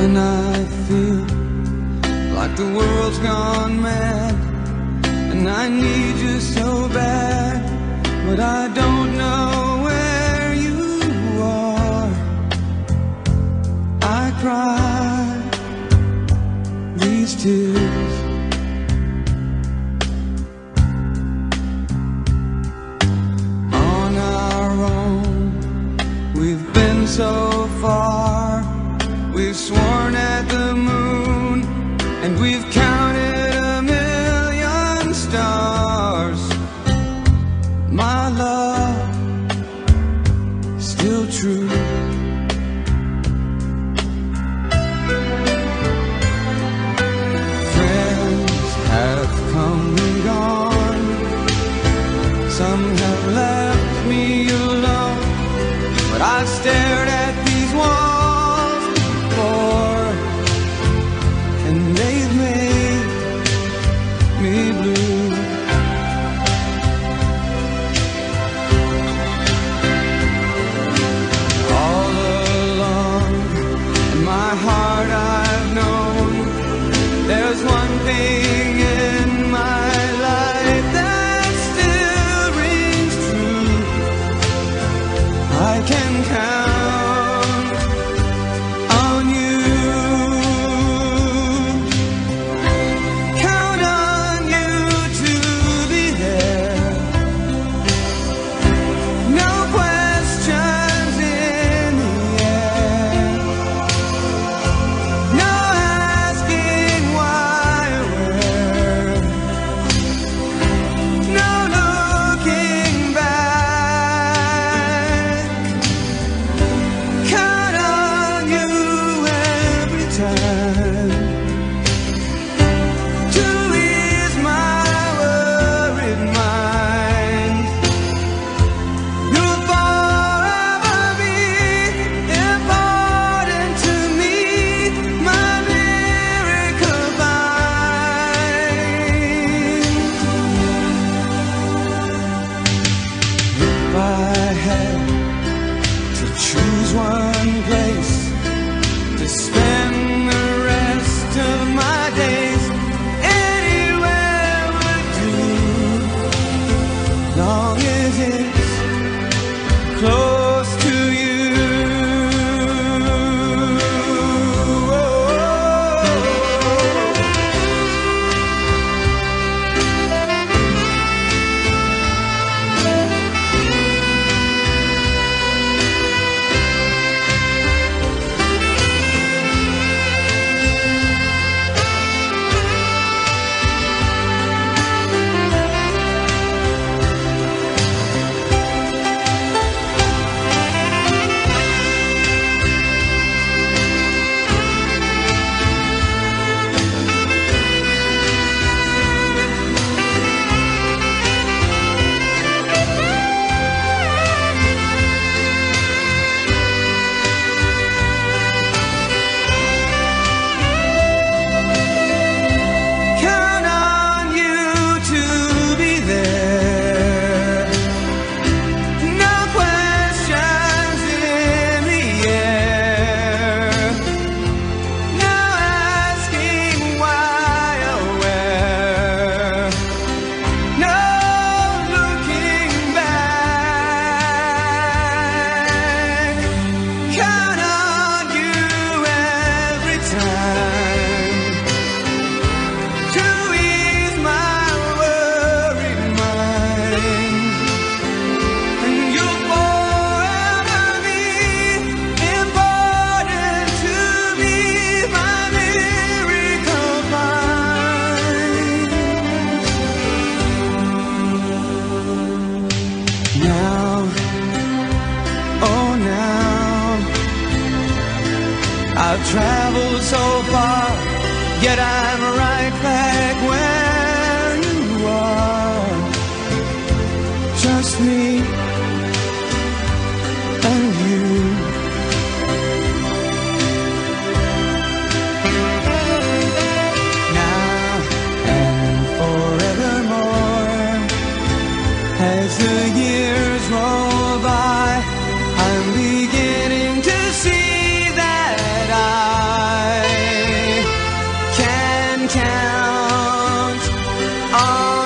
When I feel like the world's gone mad. And I need you so bad But I don't know where you are. I cry these tears. can count. to ease my worried mind. You'll forever be important to me, my miracle. If I had to choose one place to spend traveled so far, yet I'm right back where you are. Just me and you. Now and forevermore, as the years roll by. Oh.